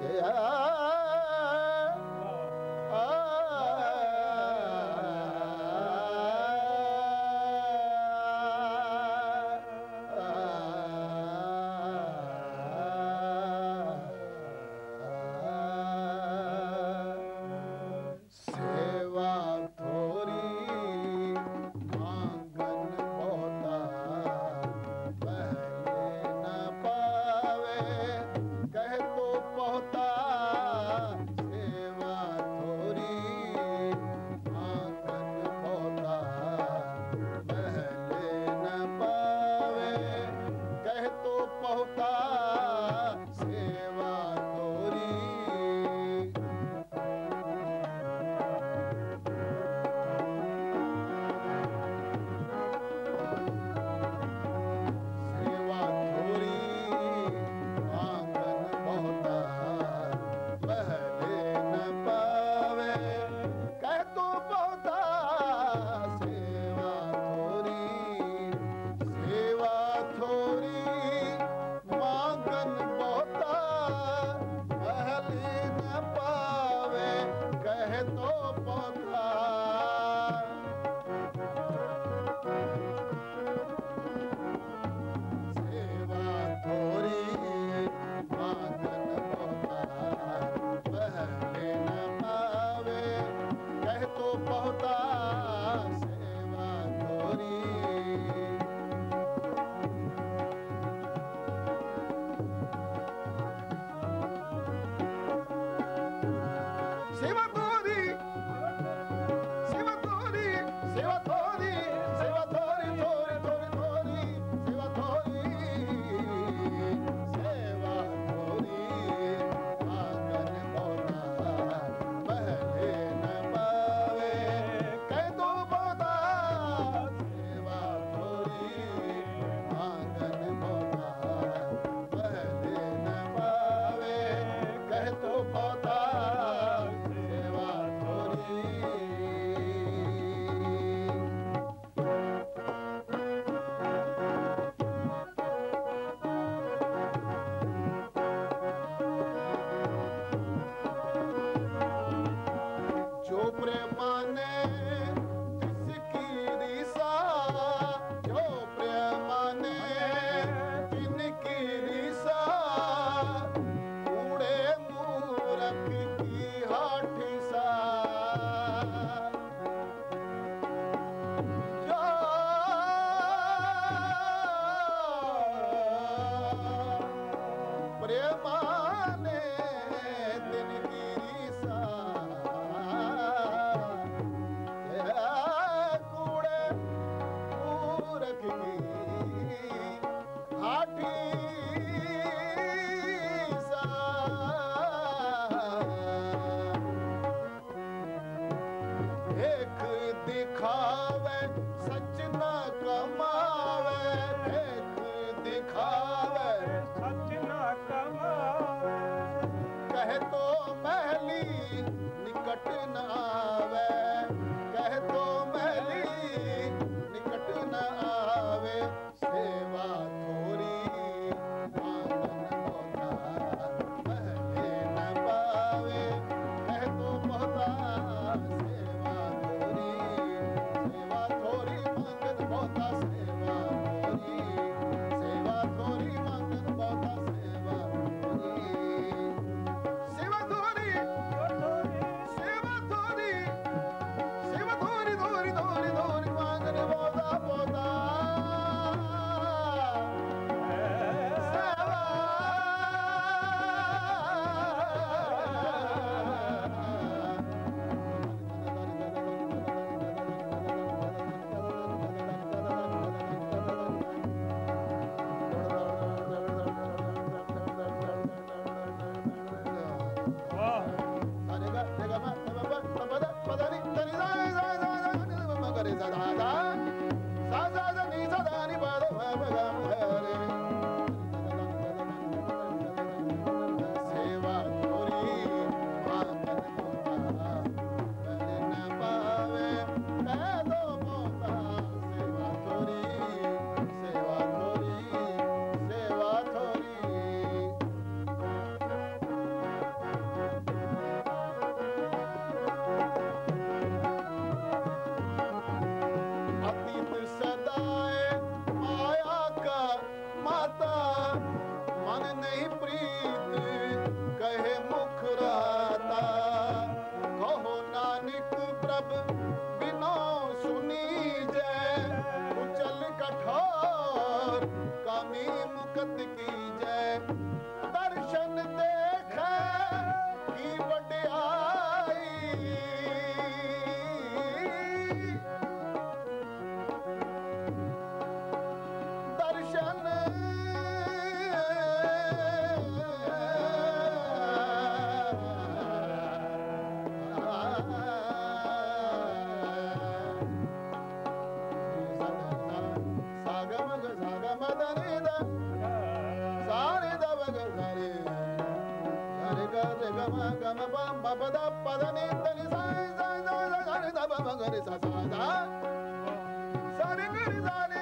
Yeah. Oh, love you. निकट ना sare sa sa sa sa